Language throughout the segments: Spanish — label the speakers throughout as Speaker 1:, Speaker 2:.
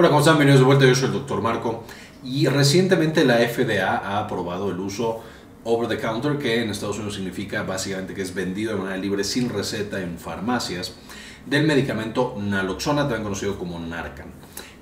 Speaker 1: Hola, ¿cómo están? Bienvenidos de vuelta. Yo soy el Dr. Marco. Y recientemente la FDA ha aprobado el uso over the counter, que en Estados Unidos significa básicamente que es vendido de manera libre sin receta en farmacias, del medicamento naloxona, también conocido como Narcan.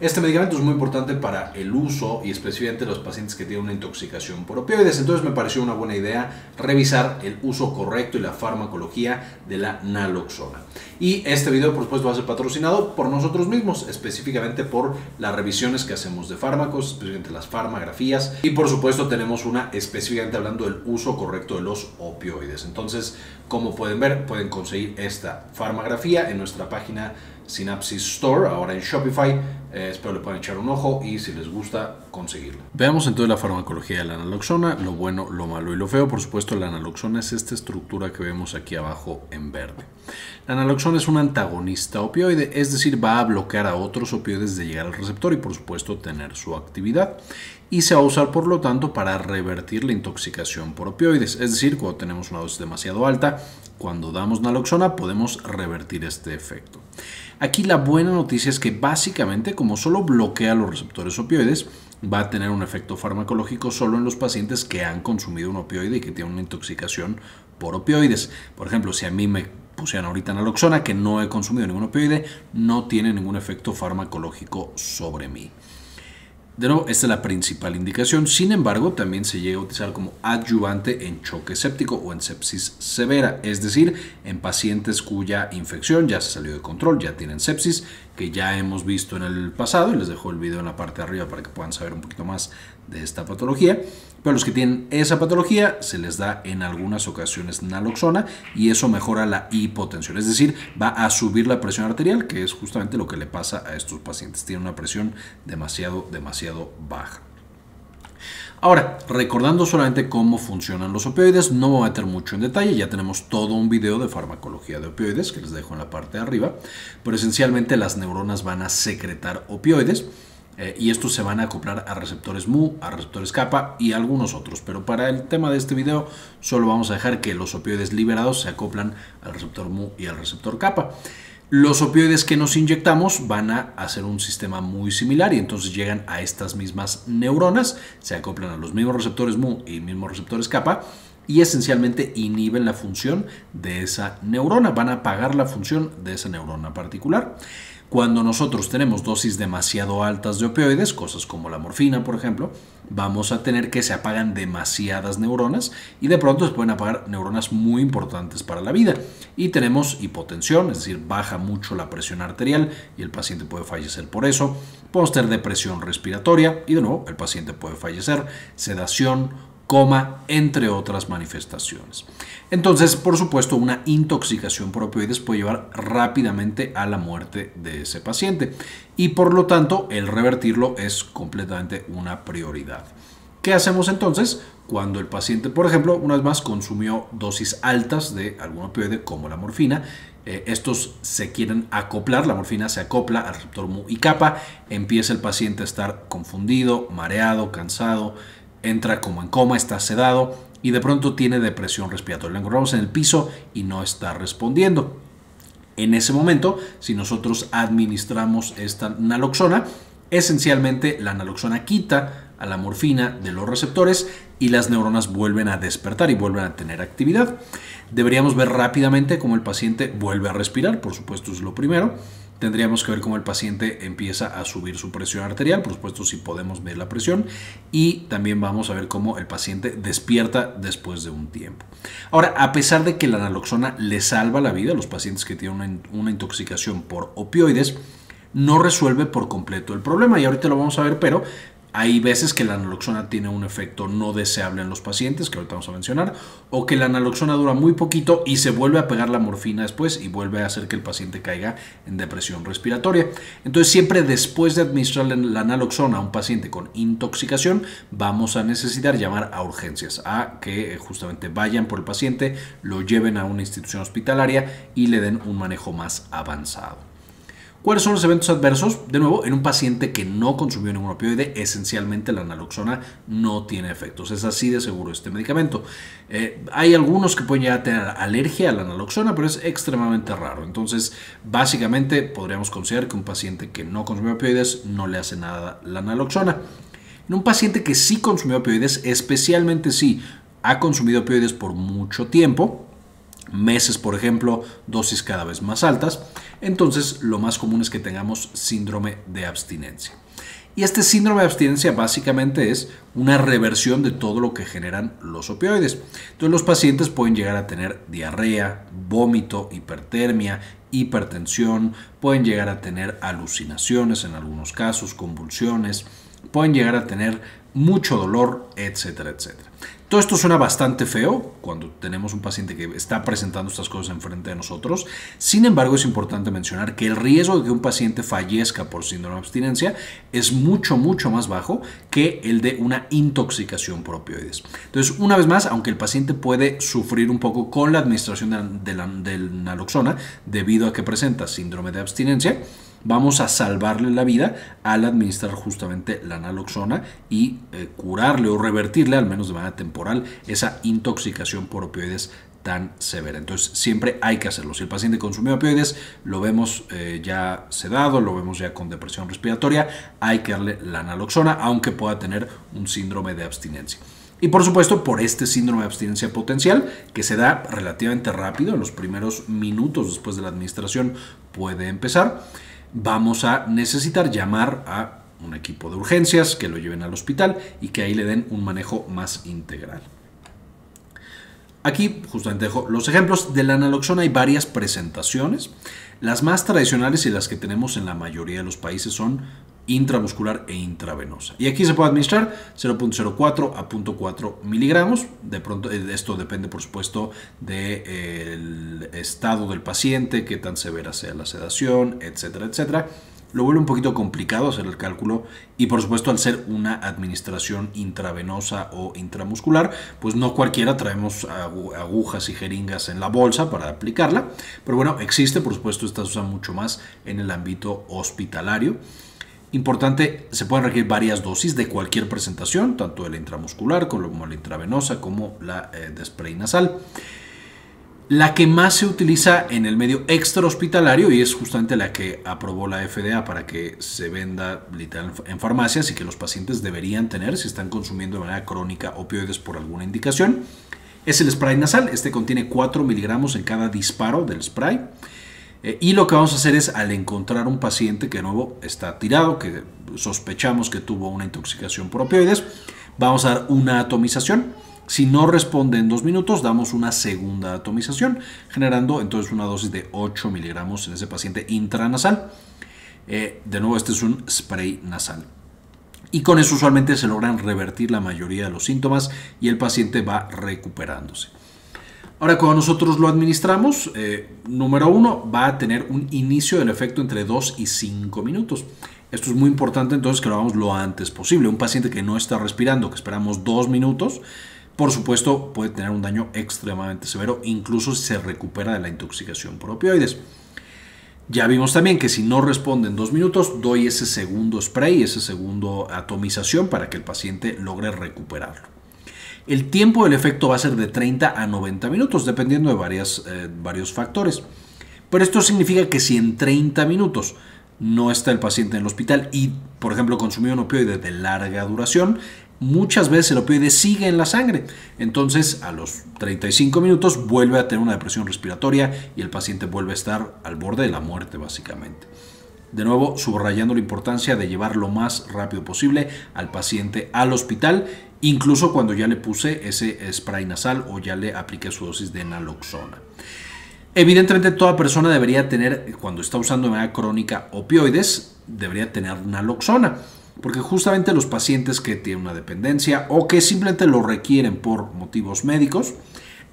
Speaker 1: Este medicamento es muy importante para el uso y específicamente los pacientes que tienen una intoxicación por opioides. Entonces me pareció una buena idea revisar el uso correcto y la farmacología de la naloxona. Y este video por supuesto va a ser patrocinado por nosotros mismos, específicamente por las revisiones que hacemos de fármacos, específicamente las farmagrafías. Y por supuesto tenemos una específicamente hablando del uso correcto de los opioides. Entonces, como pueden ver, pueden conseguir esta farmagrafía en nuestra página Synapsis Store, ahora en Shopify. Eh, espero le puedan echar un ojo y si les gusta, conseguirlo. Veamos entonces la farmacología de la naloxona, lo bueno, lo malo y lo feo. Por supuesto, la naloxona es esta estructura que vemos aquí abajo en verde. La naloxona es un antagonista opioide, es decir, va a bloquear a otros opioides de llegar al receptor y por supuesto tener su actividad. Y se va a usar por lo tanto para revertir la intoxicación por opioides, es decir, cuando tenemos una dosis demasiado alta, cuando damos naloxona podemos revertir este efecto. Aquí la buena noticia es que básicamente como solo bloquea los receptores opioides, va a tener un efecto farmacológico solo en los pacientes que han consumido un opioide y que tienen una intoxicación por opioides. Por ejemplo, si a mí me pusieran ahorita naloxona, que no he consumido ningún opioide, no tiene ningún efecto farmacológico sobre mí. Esta es la principal indicación. Sin embargo, también se llega a utilizar como adyuvante en choque séptico o en sepsis severa, es decir, en pacientes cuya infección ya se salió de control, ya tienen sepsis, que ya hemos visto en el pasado, y les dejo el video en la parte de arriba para que puedan saber un poquito más de esta patología. Pero los que tienen esa patología se les da en algunas ocasiones naloxona y eso mejora la hipotensión, es decir, va a subir la presión arterial, que es justamente lo que le pasa a estos pacientes. Tienen una presión demasiado, demasiado baja. Ahora, recordando solamente cómo funcionan los opioides, no voy a meter mucho en detalle, ya tenemos todo un video de farmacología de opioides que les dejo en la parte de arriba, pero esencialmente las neuronas van a secretar opioides eh, y estos se van a acoplar a receptores mu, a receptores kappa y algunos otros, pero para el tema de este video solo vamos a dejar que los opioides liberados se acoplan al receptor mu y al receptor kappa. Los opioides que nos inyectamos van a hacer un sistema muy similar y entonces llegan a estas mismas neuronas, se acoplan a los mismos receptores mu y mismos receptores kappa y esencialmente inhiben la función de esa neurona, van a apagar la función de esa neurona particular. Cuando nosotros tenemos dosis demasiado altas de opioides, cosas como la morfina, por ejemplo, vamos a tener que se apagan demasiadas neuronas y de pronto se pueden apagar neuronas muy importantes para la vida. Y tenemos hipotensión, es decir, baja mucho la presión arterial y el paciente puede fallecer por eso. Podemos tener depresión respiratoria y de nuevo el paciente puede fallecer, sedación, coma, entre otras manifestaciones. Entonces, por supuesto, una intoxicación por opioides puede llevar rápidamente a la muerte de ese paciente y por lo tanto el revertirlo es completamente una prioridad. ¿Qué hacemos entonces cuando el paciente, por ejemplo, una vez más consumió dosis altas de algún opioide como la morfina? Eh, estos se quieren acoplar, la morfina se acopla al receptor mu y kappa, empieza el paciente a estar confundido, mareado, cansado, entra como en coma, está sedado y de pronto tiene depresión respiratoria. Lo encontramos en el piso y no está respondiendo. En ese momento, si nosotros administramos esta naloxona, esencialmente la naloxona quita a la morfina de los receptores y las neuronas vuelven a despertar y vuelven a tener actividad. Deberíamos ver rápidamente cómo el paciente vuelve a respirar, por supuesto es lo primero. Tendríamos que ver cómo el paciente empieza a subir su presión arterial, por supuesto si podemos ver la presión, y también vamos a ver cómo el paciente despierta después de un tiempo. Ahora, a pesar de que la naloxona le salva la vida a los pacientes que tienen una, intoxicación por opioides, no resuelve por completo el problema. Y ahorita lo vamos a ver, pero hay veces que la naloxona tiene un efecto no deseable en los pacientes, que ahorita vamos a mencionar, o que la naloxona dura muy poquito y se vuelve a pegar la morfina después y vuelve a hacer que el paciente caiga en depresión respiratoria. Entonces siempre después de administrar la naloxona a un paciente con intoxicación, vamos a necesitar llamar a urgencias, a que justamente vayan por el paciente, lo lleven a una institución hospitalaria y le den un manejo más avanzado. ¿Cuáles son los eventos adversos? De nuevo, en un paciente que no consumió ningún opioide, esencialmente la naloxona no tiene efectos. Es así de seguro este medicamento. Eh, hay algunos que pueden llegar a tener alergia a la naloxona, pero es extremadamente raro. Entonces, básicamente podríamos considerar que un paciente que no consumió opioides no le hace nada la naloxona. En un paciente que sí consumió opioides, especialmente si ha consumido opioides por mucho tiempo, meses, por ejemplo, dosis cada vez más altas, entonces lo más común es que tengamos síndrome de abstinencia. Y este síndrome de abstinencia básicamente es una reversión de todo lo que generan los opioides. Entonces los pacientes pueden llegar a tener diarrea, vómito, hipertermia, hipertensión, pueden llegar a tener alucinaciones en algunos casos, convulsiones, pueden llegar a tener mucho dolor, etcétera, etcétera. Todo esto suena bastante feo cuando tenemos un paciente que está presentando estas cosas enfrente de nosotros. Sin embargo, es importante mencionar que el riesgo de que un paciente fallezca por síndrome de abstinencia es mucho, mucho más bajo que el de una intoxicación por opioides. Entonces, una vez más, aunque el paciente puede sufrir un poco con la administración de la, naloxona debido a que presenta síndrome de abstinencia, vamos a salvarle la vida al administrar justamente la naloxona y eh, curarle o revertirle, al menos de manera temporal, esa intoxicación por opioides tan severa. Entonces siempre hay que hacerlo. Si el paciente consumió opioides, lo vemos eh, ya sedado, lo vemos ya con depresión respiratoria, hay que darle la naloxona, aunque pueda tener un síndrome de abstinencia. Y por supuesto, por este síndrome de abstinencia potencial, que se da relativamente rápido, en los primeros minutos después de la administración puede empezar vamos a necesitar llamar a un equipo de urgencias que lo lleven al hospital y que ahí le den un manejo más integral. Aquí justamente dejo los ejemplos. De la naloxona hay varias presentaciones. Las más tradicionales y las que tenemos en la mayoría de los países son intramuscular e intravenosa. Y aquí se puede administrar 0.04 a 0.4 miligramos. De pronto, eh, esto depende, por supuesto, del estado del paciente, qué tan severa sea la sedación, etcétera, etcétera. Lo vuelve un poquito complicado hacer el cálculo y por supuesto al ser una administración intravenosa o intramuscular, pues no cualquiera traemos agujas y jeringas en la bolsa para aplicarla, pero bueno, existe, por supuesto, esta se usa mucho más en el ámbito hospitalario. Importante, se pueden requerir varias dosis de cualquier presentación, tanto la intramuscular como la intravenosa, como la eh, de spray nasal. La que más se utiliza en el medio extrahospitalario y es justamente la que aprobó la FDA para que se venda literal en farmacias y que los pacientes deberían tener si están consumiendo de manera crónica opioides por alguna indicación, es el spray nasal. Este contiene 4 miligramos en cada disparo del spray. Eh, y lo que vamos a hacer es, al encontrar un paciente que de nuevo está tirado, que sospechamos que tuvo una intoxicación por opioides, vamos a dar una atomización. Si no responde en dos minutos, damos una segunda atomización, generando entonces una dosis de 8 miligramos en ese paciente intranasal. Eh, de nuevo, este es un spray nasal. Y con eso usualmente se logran revertir la mayoría de los síntomas y el paciente va recuperándose. Ahora, cuando nosotros lo administramos, eh, número uno, va a tener un inicio del efecto entre 2 y 5 minutos. Esto es muy importante entonces que lo hagamos lo antes posible. Un paciente que no está respirando, que esperamos 2 minutos, por supuesto puede tener un daño extremadamente severo, incluso si se recupera de la intoxicación por opioides. Ya vimos también que si no responde en 2 minutos, doy ese segundo spray, ese segundo atomización para que el paciente logre recuperarlo. El tiempo del efecto va a ser de 30 a 90 minutos, dependiendo de varias, eh, varios factores. Pero esto significa que si en 30 minutos no está el paciente en el hospital y, por ejemplo, consumió un opioide de larga duración, muchas veces el opioide sigue en la sangre. Entonces, a los 35 minutos vuelve a tener una depresión respiratoria y el paciente vuelve a estar al borde de la muerte, básicamente. De nuevo, subrayando la importancia de llevar lo más rápido posible al paciente al hospital incluso cuando ya le puse ese spray nasal o ya le apliqué su dosis de naloxona. Evidentemente toda persona debería tener, cuando está usando de manera crónica opioides, debería tener naloxona, porque justamente los pacientes que tienen una dependencia o que simplemente lo requieren por motivos médicos,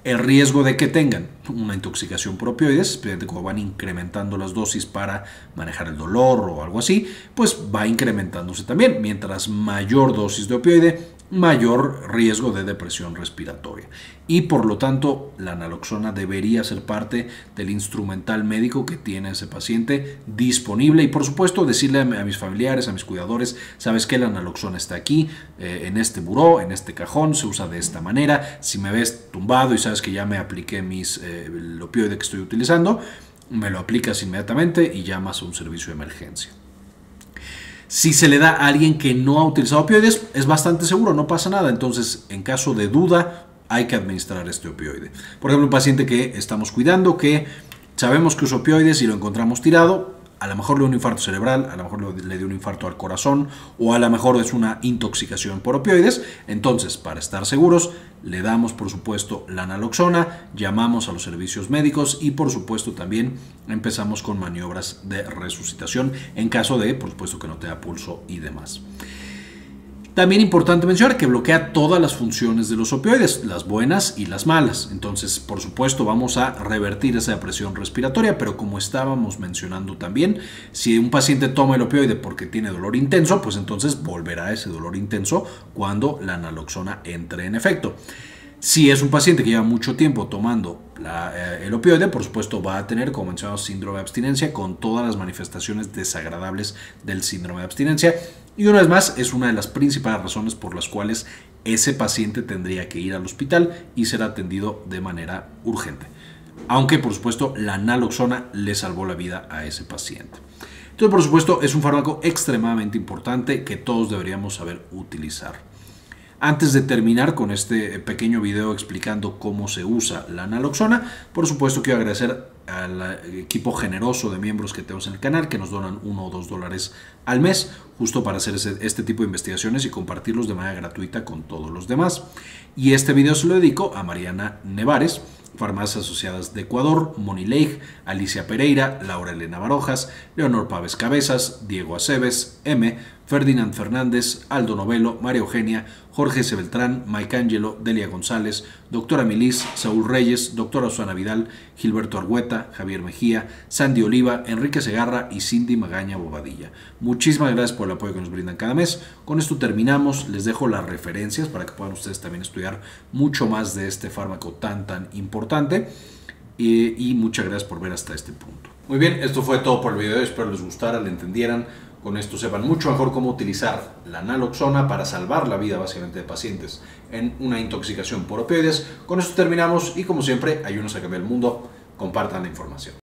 Speaker 1: el riesgo de que tengan una intoxicación por opioides, especialmente cuando van incrementando las dosis para manejar el dolor o algo así, pues va incrementándose también. Mientras mayor dosis de opioide, mayor riesgo de depresión respiratoria. Y por lo tanto, la naloxona debería ser parte del instrumental médico que tiene ese paciente disponible. Y por supuesto, decirle a mis familiares, a mis cuidadores, sabes que la naloxona está aquí, eh, en este buró, en este cajón, se usa de esta manera. Si me ves tumbado y sabes que ya me apliqué mis, eh, el opioide que estoy utilizando, me lo aplicas inmediatamente y llamas a un servicio de emergencia. Si se le da a alguien que no ha utilizado opioides, es bastante seguro, no pasa nada. Entonces, en caso de duda, hay que administrar este opioide. Por ejemplo, un paciente que estamos cuidando, que sabemos que usa opioides y lo encontramos tirado, a lo mejor le dio un infarto cerebral, a lo mejor le dio un infarto al corazón o a lo mejor es una intoxicación por opioides. Entonces, para estar seguros, le damos por supuesto la naloxona, llamamos a los servicios médicos y por supuesto también empezamos con maniobras de resucitación en caso de, por supuesto, que no te da pulso y demás. También importante mencionar que bloquea todas las funciones de los opioides, las buenas y las malas. Entonces, por supuesto, vamos a revertir esa presión respiratoria, pero como estábamos mencionando también, si un paciente toma el opioide porque tiene dolor intenso, pues entonces volverá ese dolor intenso cuando la naloxona entre en efecto. Si es un paciente que lleva mucho tiempo tomando eh, el opioide, por supuesto va a tener, como mencionamos, síndrome de abstinencia con todas las manifestaciones desagradables del síndrome de abstinencia. Y una vez más, es una de las principales razones por las cuales ese paciente tendría que ir al hospital y ser atendido de manera urgente. Aunque, por supuesto, la naloxona le salvó la vida a ese paciente. Entonces, por supuesto, es un fármaco extremadamente importante que todos deberíamos saber utilizar. Antes de terminar con este pequeño video explicando cómo se usa la naloxona, por supuesto quiero agradecer al equipo generoso de miembros que tenemos en el canal que nos donan uno o dos dólares al mes justo para hacer este tipo de investigaciones y compartirlos de manera gratuita con todos los demás. Y este video se lo dedico a Mariana Nevares, Farmacias Asociadas de Ecuador, Moni Leigh, Alicia Pereira, Laura Elena Barojas, Leonor Paves Cabezas, Diego Aceves, M, Ferdinand Fernández, Aldo Novelo, María Eugenia, Jorge C. Beltrán, Mike Angelo, Delia González, Doctora Milis, Saúl Reyes, Doctora Susana Vidal, Gilberto Argueta, Javier Mejía, Sandy Oliva, Enrique Segarra y Cindy Magaña Bobadilla. Muchísimas gracias por el apoyo que nos brindan cada mes. Con esto terminamos. Les dejo las referencias para que puedan ustedes también estudiar mucho más de este fármaco tan tan importante. Y, y muchas gracias por ver hasta este punto. Muy bien, esto fue todo por el video. Espero les gustara, le entendieran con esto sepan mucho mejor cómo utilizar la naloxona para salvar la vida básicamente de pacientes en una intoxicación por opioides. Con esto terminamos y como siempre, ayúdenos a cambiar el mundo. Compartan la información.